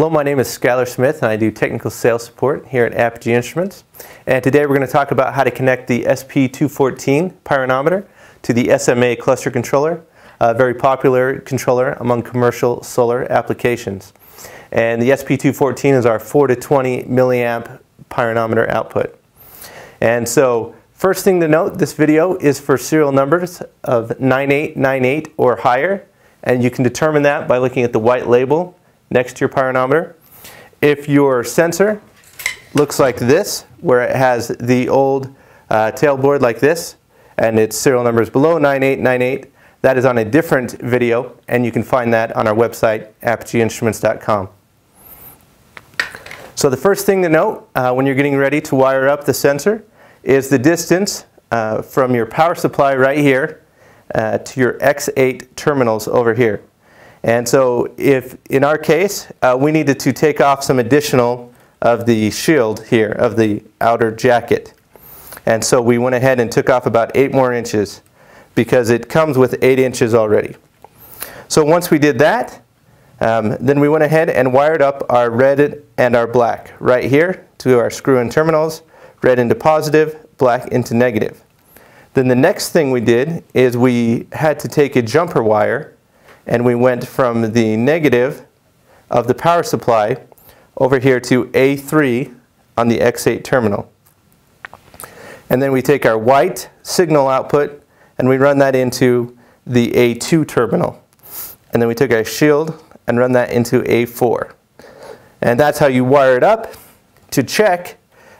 Hello, my name is Skylar Smith and I do technical sales support here at Apogee Instruments. And today we're going to talk about how to connect the SP214 pyranometer to the SMA cluster controller, a very popular controller among commercial solar applications. And the SP214 is our 4 to 20 milliamp pyranometer output. And so first thing to note, this video is for serial numbers of 9898 or higher. And you can determine that by looking at the white label next to your pyranometer. If your sensor looks like this, where it has the old uh, tailboard like this, and its serial number is below 9898, that is on a different video, and you can find that on our website, apogeeinstruments.com. So the first thing to note uh, when you're getting ready to wire up the sensor is the distance uh, from your power supply right here uh, to your X8 terminals over here. And so if, in our case, uh, we needed to take off some additional of the shield here, of the outer jacket. And so we went ahead and took off about eight more inches because it comes with eight inches already. So once we did that, um, then we went ahead and wired up our red and our black right here to our screw-in terminals, red into positive, black into negative. Then the next thing we did is we had to take a jumper wire and we went from the negative of the power supply over here to A3 on the X8 terminal. And then we take our white signal output and we run that into the A2 terminal. And then we took our shield and run that into A4. And that's how you wire it up. To check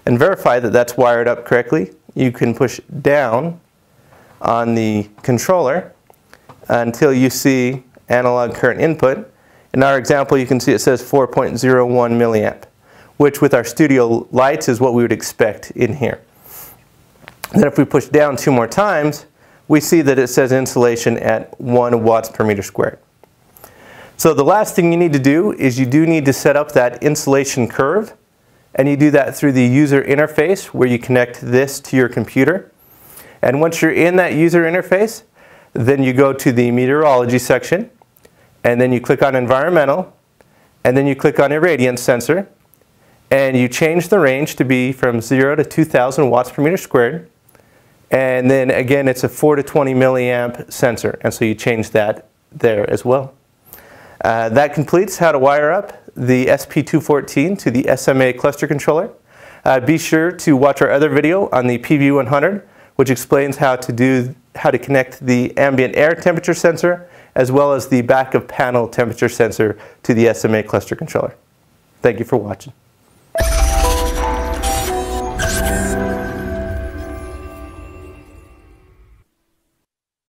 and verify that that's wired up correctly, you can push down on the controller until you see analog current input. In our example, you can see it says 4.01 milliamp, which with our studio lights is what we would expect in here. Then if we push down two more times, we see that it says insolation at 1 watts per meter squared. So the last thing you need to do is you do need to set up that insolation curve and you do that through the user interface where you connect this to your computer. And once you're in that user interface, then you go to the meteorology section and then you click on environmental, and then you click on irradiance sensor, and you change the range to be from 0 to 2000 watts per meter squared. And then again, it's a 4 to 20 milliamp sensor, and so you change that there as well. Uh, that completes how to wire up the SP214 to the SMA cluster controller. Uh, be sure to watch our other video on the PV100, which explains how to do how to connect the ambient air temperature sensor as well as the back of panel temperature sensor to the SMA cluster controller. Thank you for watching.